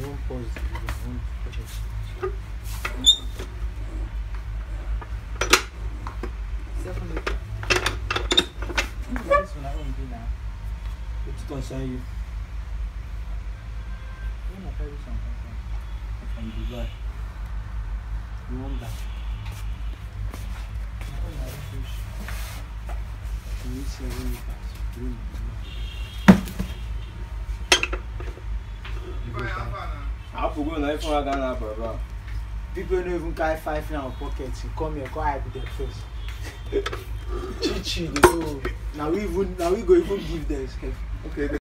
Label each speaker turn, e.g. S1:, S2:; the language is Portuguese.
S1: Don't pause the video. Don't pause it. Seven later. This one I won't do now. It concern you. Tell you from Dubai, you want that. Now when I fish, you need seven
S2: Apogo nan e ifon agan nan baba.
S1: People nou even kaj 5 nan w poket, si kom yon kon hype dem fes. Chi chi, dey go. Nan we go even give dem
S2: skef.